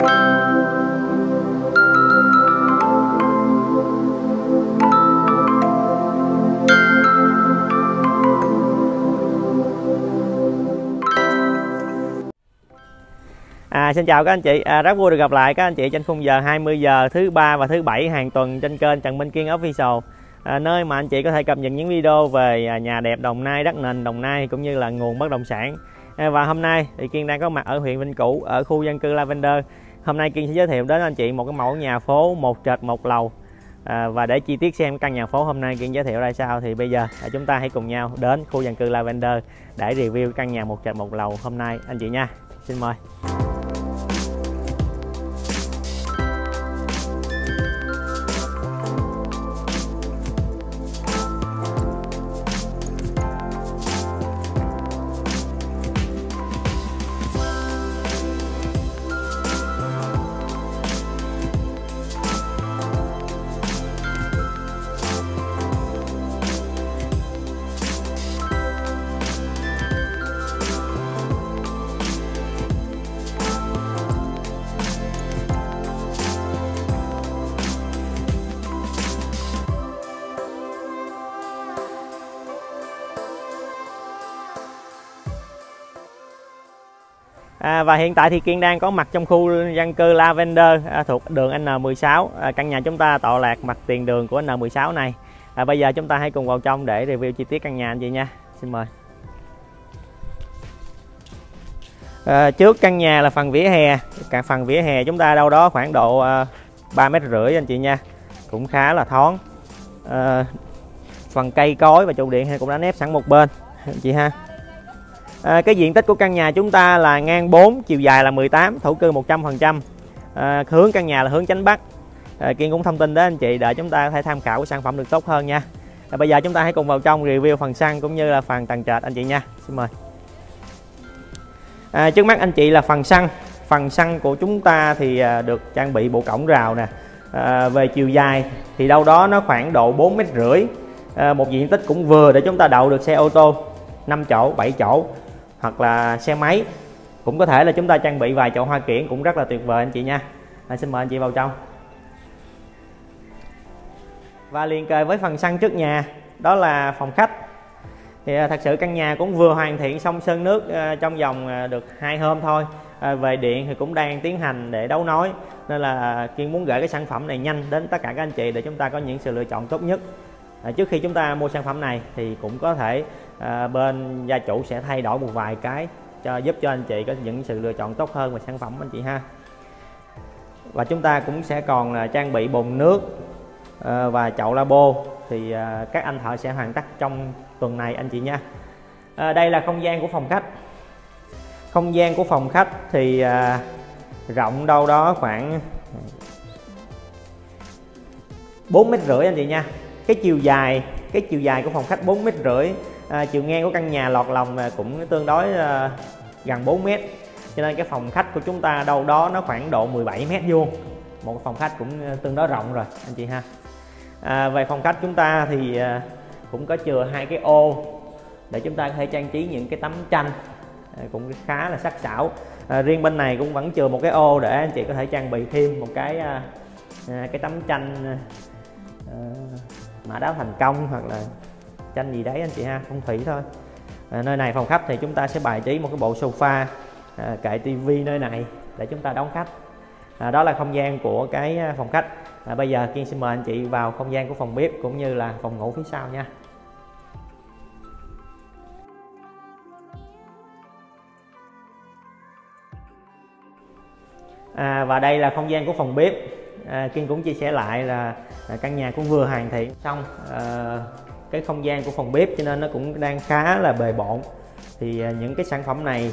À, xin chào các anh chị, à, rất vui được gặp lại các anh chị trên khung giờ 20 giờ thứ ba và thứ bảy hàng tuần trên kênh Trần Minh Kiên Official. À, nơi mà anh chị có thể cập nhật những video về à, nhà đẹp Đồng Nai, đất nền Đồng Nai cũng như là nguồn bất động sản. À, và hôm nay thì Kiên đang có mặt ở huyện Vinh Cửu ở khu dân cư Lavender hôm nay Kiên sẽ giới thiệu đến anh chị một cái mẫu nhà phố một trệt một lầu. À, và để chi tiết xem căn nhà phố hôm nay Kiên giới thiệu ra sao thì bây giờ à, chúng ta hãy cùng nhau đến khu dân cư Lavender để review căn nhà một trệt một lầu hôm nay. Anh chị nha xin mời. À, và hiện tại thì Kiên đang có mặt trong khu dân cư Lavender à, thuộc đường N16 à, căn nhà chúng ta tọa lạc mặt tiền đường của N16 này. À, bây giờ chúng ta hãy cùng vào trong để review chi tiết căn nhà anh chị nha. Xin mời. À, trước căn nhà là phần vỉa hè. Cả phần vỉa hè chúng ta đâu đó khoảng độ à, 3 mét rưỡi anh chị nha. Cũng khá là thoáng. À, phần cây cối và trụ điện cũng đã nếp sẵn một bên. Anh chị ha à, cái diện tích của căn nhà chúng ta là ngang 4 chiều dài là 18 thổ cư 100% à, hướng căn nhà là hướng chánh bắc. À, Kiên cũng thông tin đến anh chị để chúng ta có thể tham khảo sản phẩm được tốt hơn nha. À, bây giờ chúng ta hãy cùng vào trong review phần sân cũng như là phần tầng trệt anh chị nha. Xin mời. À, trước mắt anh chị là phần sân phần sân của chúng ta thì à, được trang bị bộ cổng rào nè. À, về chiều dài thì đâu đó nó khoảng độ 4 mét rưỡi. À, một diện tích cũng vừa để chúng ta đậu được xe ô tô. 5 chỗ 7 chỗ hoặc là xe máy. Cũng có thể là chúng ta trang bị vài chậu hoa kiển cũng rất là tuyệt vời anh chị nha. À, xin mời anh chị vào trong. Và liền kề với phần sân trước nhà đó là phòng khách. Thì à, thật sự căn nhà cũng vừa hoàn thiện xong sơn nước à, trong vòng à, được hai hôm thôi. À, về điện thì cũng đang tiến hành để đấu nối. Nên là kiên muốn gửi cái sản phẩm này nhanh đến tất cả các anh chị để chúng ta có những sự lựa chọn tốt nhất à, trước khi chúng ta mua sản phẩm này thì cũng có thể à, bên gia chủ sẽ thay đổi một vài cái cho giúp cho anh chị có những sự lựa chọn tốt hơn về sản phẩm anh chị ha. Và chúng ta cũng sẽ còn là trang bị bồn nước à, và chậu labo thì à, các anh thợ sẽ hoàn tất trong tuần này anh chị nha. À, đây là không gian của phòng khách. Không gian của phòng khách thì à, rộng đâu đó khoảng 4 mét rưỡi anh chị nha cái chiều dài cái chiều dài của phòng khách 4 mét rưỡi. À, chiều ngang của căn nhà lọt lòng cũng tương đối à, gần 4 mét. Cho nên cái phòng khách của chúng ta đâu đó nó khoảng độ 17 mét vuông. Một phòng khách cũng à, tương đối rộng rồi anh chị ha. À, về phòng khách chúng ta thì à, cũng có chừa hai cái ô để chúng ta có thể trang trí những cái tấm tranh à, cũng khá là sắc sảo. À, riêng bên này cũng vẫn chừa một cái ô để anh chị có thể trang bị thêm một cái à, à cái tấm tranh à, à mã đáo thành công hoặc là tranh gì đấy anh chị ha phong thủy thôi. À, nơi này phòng khách thì chúng ta sẽ bài trí một cái bộ sofa à, kệ tivi nơi này để chúng ta đón khách. À, đó là không gian của cái à, phòng khách. À, bây giờ kiên xin mời anh chị vào không gian của phòng bếp cũng như là phòng ngủ phía sau nha. À, và đây là không gian của phòng bếp à, kiên cũng chia sẻ lại là, là căn nhà cũng vừa hoàn thiện xong à, cái không gian của phòng bếp cho nên nó cũng đang khá là bề bộn. Thì à, những cái sản phẩm này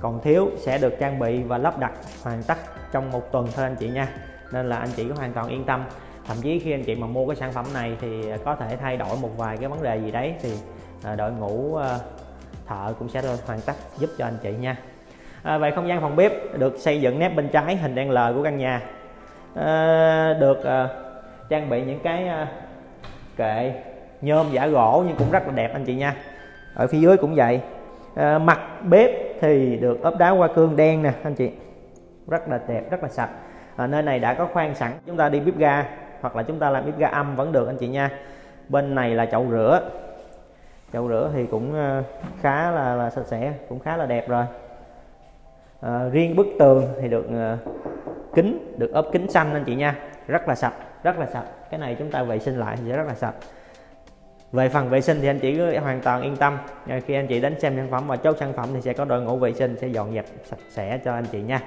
còn thiếu sẽ được trang bị và lắp đặt hoàn tất trong một tuần thôi anh chị nha. Nên là anh chị có hoàn toàn yên tâm. Thậm chí khi anh chị mà mua cái sản phẩm này thì à, có thể thay đổi một vài cái vấn đề gì đấy thì à, đội ngũ à, thợ cũng sẽ hoàn tất giúp cho anh chị nha. À, về không gian phòng bếp được xây dựng nét bên trái hình đen L của căn nhà à, được à, trang bị những cái à, kệ nhôm giả gỗ nhưng cũng rất là đẹp anh chị nha. Ở phía dưới cũng vậy. À, mặt bếp thì được ốp đá hoa cương đen nè anh chị. Rất là đẹp rất là sạch. À, nơi này đã có khoan sẵn. Chúng ta đi bếp ga hoặc là chúng ta làm bếp ga âm vẫn được anh chị nha. Bên này là chậu rửa. Chậu rửa thì cũng khá là, là sạch sẽ cũng khá là đẹp rồi. À, riêng bức tường thì được kính được ốp kính xanh anh chị nha. Rất là sạch rất là sạch. Cái này chúng ta vệ sinh lại thì sẽ rất là sạch. Về phần vệ sinh thì anh chị cứ hoàn toàn yên tâm. Khi anh chị đến xem sản phẩm và chốt sản phẩm thì sẽ có đội ngũ vệ sinh sẽ dọn dẹp sạch sẽ cho anh chị nha.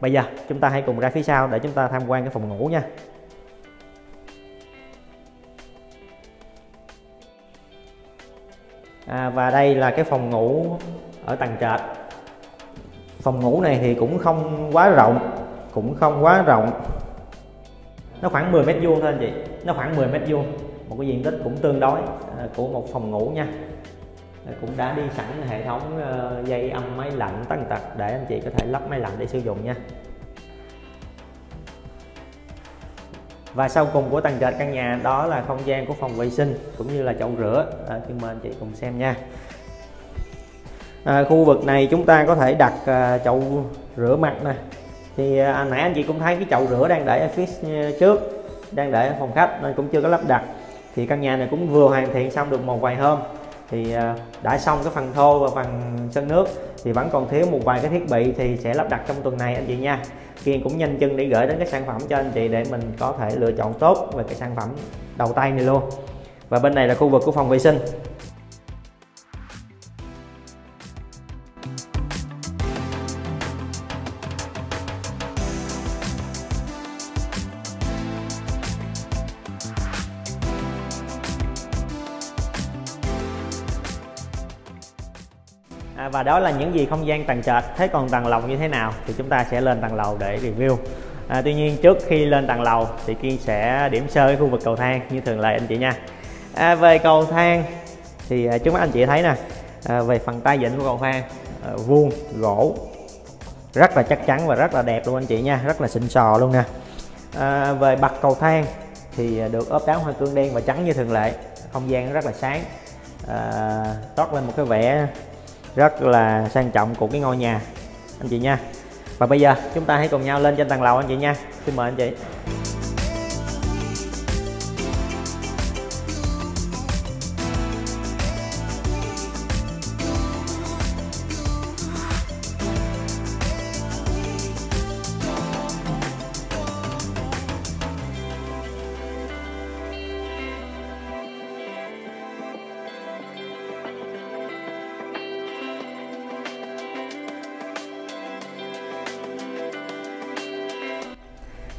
Bây giờ chúng ta hãy cùng ra phía sau để chúng ta tham quan cái phòng ngủ nha. À, và đây là cái phòng ngủ ở tầng trệt. Phòng ngủ này thì cũng không quá rộng cũng không quá rộng. Nó khoảng 10 mét vuông thôi anh chị. Nó khoảng 10 mét vuông. Một cái diện tích cũng tương đối à, của một phòng ngủ nha. Cũng đã đi sẵn hệ thống ờ, dây âm máy lạnh tăng tật để anh chị có thể lắp máy lạnh để sử dụng nha. Và sau cùng của tầng trệt căn nhà đó là không gian của phòng vệ sinh cũng như là chậu rửa. Ờ, à, xin mời anh chị cùng xem nha. À, khu vực này chúng ta có thể đặt à, chậu rửa mặt nè thì à, nãy anh chị cũng thấy cái chậu rửa đang để ở phía à, trước đang để ở phòng khách nên cũng chưa có lắp đặt. Thì căn nhà này cũng vừa hoàn thiện xong được một vài hôm. Thì à, đã xong cái phần thô và phần sân nước thì vẫn còn thiếu một vài cái thiết bị thì sẽ lắp đặt trong tuần này anh chị nha. Kiên cũng nhanh chân để gửi đến cái sản phẩm cho anh chị để mình có thể lựa chọn tốt về cái sản phẩm đầu tay này luôn. Và bên này là khu vực của phòng vệ sinh. Và đó là những gì không gian tầng trệt. Thế còn tầng lầu như thế nào? Thì chúng ta sẽ lên tầng lầu để review. À, tuy nhiên trước khi lên tầng lầu thì kiên sẽ điểm sơ cái khu vực cầu thang như thường lệ anh chị nha. À, về cầu thang thì à, chúng trước mắt anh chị thấy nè à, về phần tay vịn của cầu thang à, vuông gỗ rất là chắc chắn và rất là đẹp luôn anh chị nha rất là xịn sò luôn nè. À, về bậc cầu thang thì à, được ốp đá hoa cương đen và trắng như thường lệ không gian rất là sáng. À, toát lên một cái vẻ rất là sang trọng của cái ngôi nhà. Anh chị nha. Và bây giờ chúng ta hãy cùng nhau lên trên tầng lầu anh chị nha. Xin mời anh chị.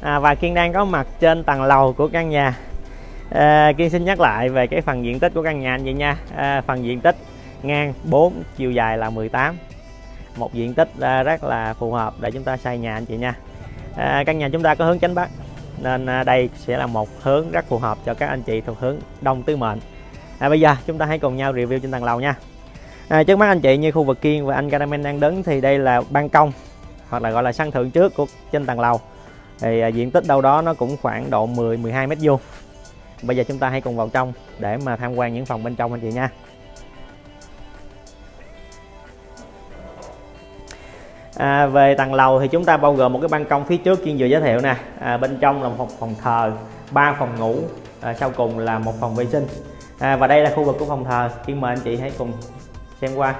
À, và Kiên đang có mặt trên tầng lầu của căn nhà. À, Kiên xin nhắc lại về cái phần diện tích của căn nhà anh chị nha. À, phần diện tích ngang 4 chiều dài là 18 một diện tích à, rất là phù hợp để chúng ta xây nhà anh chị nha. À, căn nhà chúng ta có hướng chánh bắc nên à, đây sẽ là một hướng rất phù hợp cho các anh chị thuộc hướng đông tứ mệnh. À, bây giờ chúng ta hãy cùng nhau review trên tầng lầu nha. À, trước mắt anh chị như khu vực Kiên và anh Caramel đang đứng thì đây là ban công hoặc là gọi là sân thượng trước của trên tầng lầu thì à, diện tích đâu đó nó cũng khoảng độ 10 12 mét vuông. Bây giờ chúng ta hãy cùng vào trong để mà tham quan những phòng bên trong anh chị nha. À, về tầng lầu thì chúng ta bao gồm một cái ban công phía trước chuyên vừa giới thiệu nè. À, bên trong là một phòng thờ ba phòng ngủ à, sau cùng là một phòng vệ sinh. À, và đây là khu vực của phòng thờ. Xin mời anh chị hãy cùng xem qua.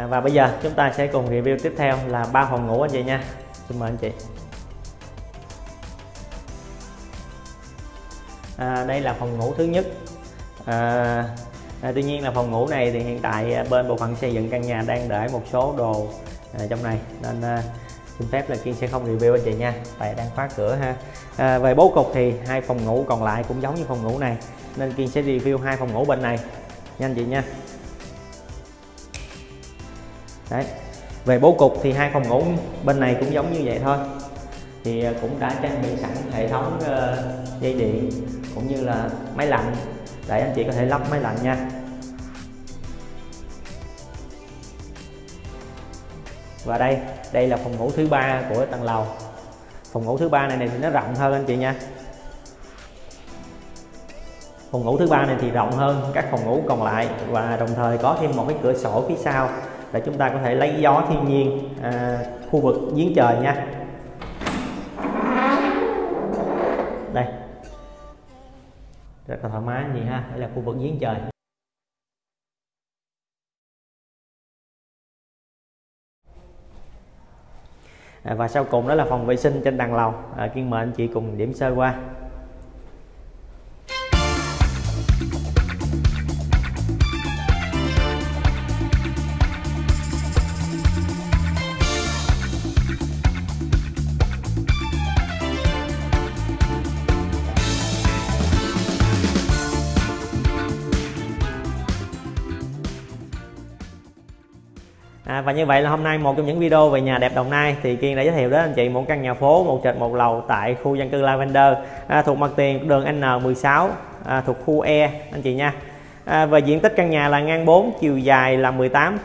À, và bây giờ chúng ta sẽ cùng review tiếp theo là ba phòng ngủ anh chị nha. Xin mời anh chị. À, đây là phòng ngủ thứ nhất. À, à, tuy nhiên là phòng ngủ này thì hiện tại à, bên bộ phận xây dựng căn nhà đang để một số đồ à, trong này. Nên à, xin phép là kiên sẽ không review anh chị nha. Tại đang khóa cửa ha. À, về bố cục thì hai phòng ngủ còn lại cũng giống như phòng ngủ này. Nên kiên sẽ review hai phòng ngủ bên này. Nha anh chị nha đấy. Về bố cục thì hai phòng ngủ bên này cũng giống như vậy thôi. Thì ờ, cũng đã trang bị sẵn hệ thống uh, dây điện cũng như là máy lạnh. Để anh chị có thể lắp máy lạnh nha. Và đây đây là phòng ngủ thứ ba của tầng lầu. Phòng ngủ thứ ba này, này thì nó rộng hơn anh chị nha. Phòng ngủ thứ ba này thì rộng hơn các phòng ngủ còn lại và đồng thời có thêm một cái cửa sổ phía sau để chúng ta có thể lấy gió thiên nhiên à, khu vực giếng trời nha. Đây. Rất là thoải mái gì ha đây là khu vực giếng trời. À, và sau cùng đó là phòng vệ sinh trên tầng lầu. À, kiên mời anh chị cùng điểm sơ qua. À, và như vậy là hôm nay một trong những video về nhà đẹp Đồng Nai thì Kiên đã giới thiệu đến anh chị một căn nhà phố một trệt một lầu tại khu dân cư Lavender à, thuộc mặt tiền đường N16 à, thuộc khu E anh chị nha. À, và diện tích căn nhà là ngang 4 chiều dài là 18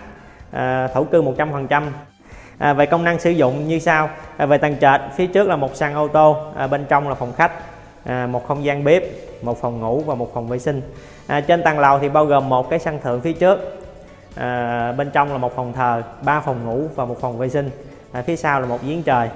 à, thổ cư 100% à, về công năng sử dụng như sau. À, về tầng trệt phía trước là một sàn ô tô à, bên trong là phòng khách à, một không gian bếp một phòng ngủ và một phòng vệ sinh. À, trên tầng lầu thì bao gồm một cái sân thượng phía trước à, bên trong là một phòng thờ ba phòng ngủ và một phòng vệ sinh. À, phía sau là một giếng trời.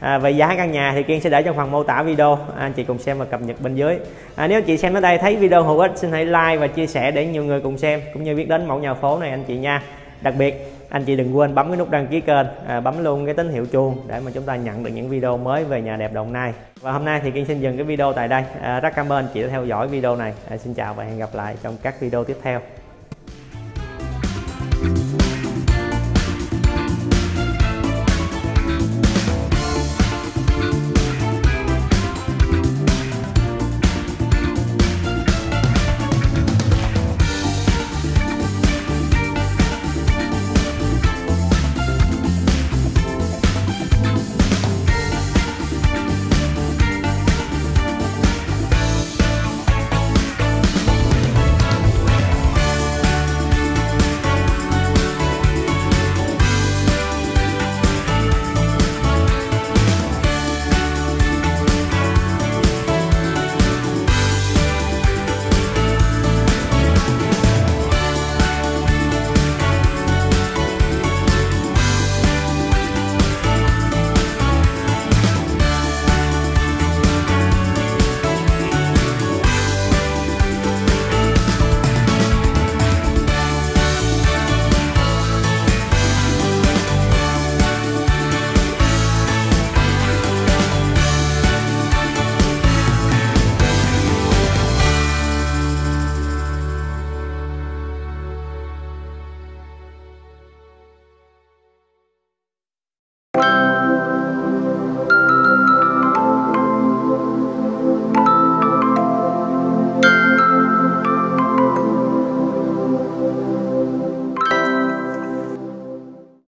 À, về giá căn nhà thì kiên sẽ để trong phần mô tả video. À, anh chị cùng xem và cập nhật bên dưới. À, nếu anh chị xem đến đây thấy video hữu ích xin hãy like và chia sẻ để nhiều người cùng xem cũng như biết đến mẫu nhà phố này anh chị nha. Đặc biệt anh chị đừng quên bấm cái nút đăng ký kênh à, bấm luôn cái tín hiệu chuông để mà chúng ta nhận được những video mới về nhà đẹp đồng nai. Và hôm nay thì kiên xin dừng cái video tại đây. À, rất cảm ơn anh chị đã theo dõi video này. À, xin chào và hẹn gặp lại trong các video tiếp theo.